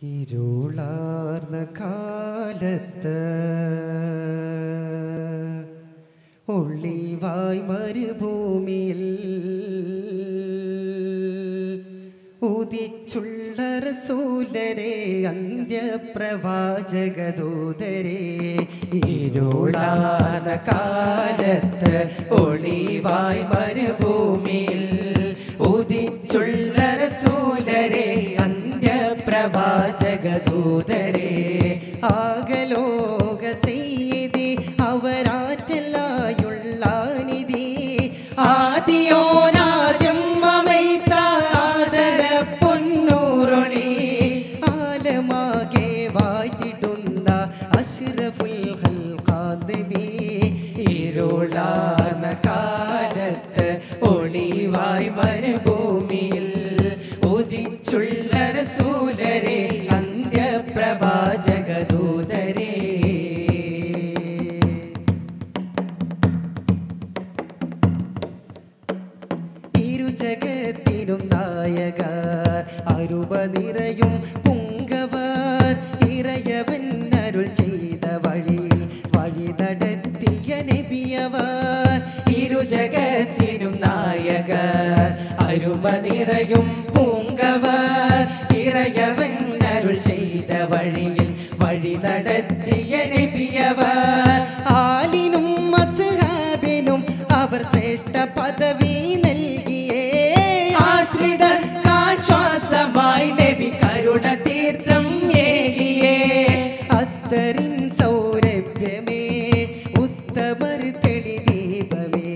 ഇരുളാർന്ന കാലത്ത് ഒള്ളിവായ് മരുഭൂമിയിൽ ഉദിച്ചുള്ള റസൂലരെ അന്ത്യപ്രവാചകദൂതരെ ഇരുളാർന്ന കാലത്ത് ഒളിവായ് മരുഭൂമിയിൽ ആകലോക സെയ്തി അവരാറ്റലായുള്ള നിധി ആദിയോനാദ്യം മമൈത്ത ആദര പൊന്നൂറൊളി ആലമാകെ വാഴ്ത്തിടുന്ന അഷ്റഫുൽ ഖൽഖാദബി ഇരുളാർന്ന കാലത്ത് ഒളിവായി മരുഭൂമിയിൽ ഇരുജഗത്തിനും നായകർ അരുപ നിറയും പുങ്കവർ ഇറയവൻ അരുൾ ചെയ്ത വഴി വഴി നടത്തിയ നബിയവർ ഇരുജഗത്തിനും നായകർ അരുപ നിറയും പൂങ്കവർ ഇറയവൻ അരുൾ ചെയ്ത വഴിയിൽ വഴി നടത്തിയ നബിയവർ. ആലിനും അവർ ശ്രേഷ്ഠ പദവി അത്തറിൻ സൗരഭ്യമേ ഉത്തമർ തെളിദീപമേ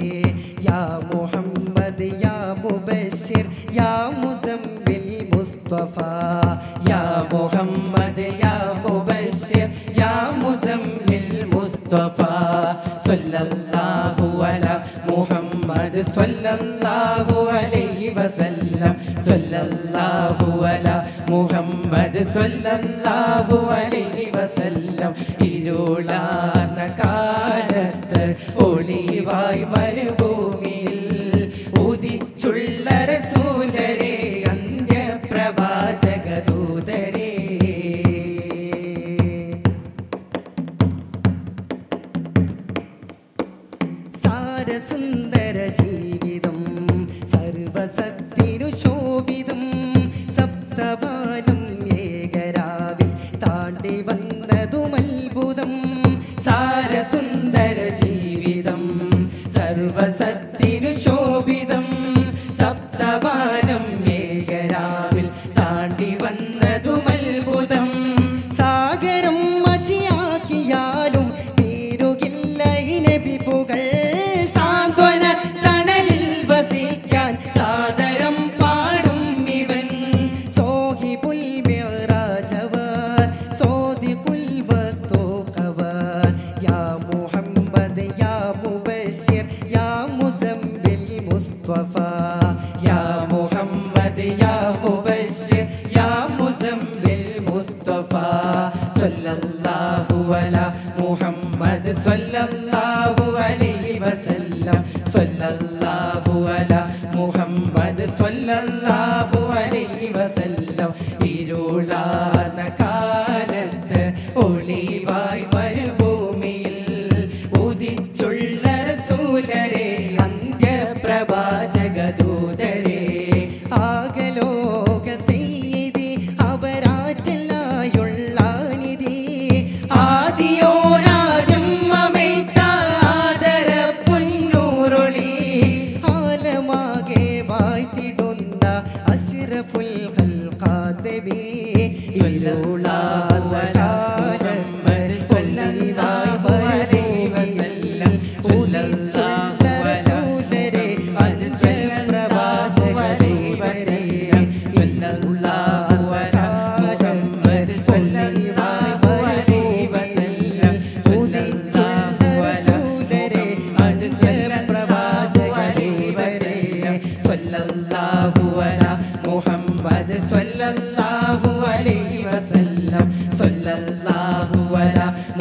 യാ മുഹമ്മദ് യാ മുബഷിർ യാ മുസമ്മിൽ മുസ്തഫ യാ മുഹമ്മദ് യാ മുബഷിർ യാ മുസമ്മിൽ മുസ്തഫ സല്ലല്ലാഹു അലാ മുഹമ്മദ് സല്ലല്ലാഹു അലൈഹി വസല്ലം സല്ലല്ലാഹു അലാ മുഹമ്മദ് സല്ലല്ലാഹു അലൈഹി വസല്ലം. ഇരുളാർന്ന കാലത്ത് ഒളിവായി മരുഭൂമിയിൽ ഉദിച്ചുള്ള റസൂലരെ ദൂതരേ സാരസുന്ദര ജീവിതം സർവസത്തിനു ശോഭിതം സപ്തവാനം മുസമ്മിൽ മുസ്തഫ സല്ലല്ലാഹു അലാ മുഹമ്മദ് സല്ലല്ലാഹു അലൈഹി വസല്ലം സല്ലല്ലാഹു അലാ മുഹമ്മദ് സല്ലല്ലാഹു അലൈഹി വസല്ലം ഇരുളാർന്ന ഇരുളാർന്ന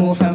محمد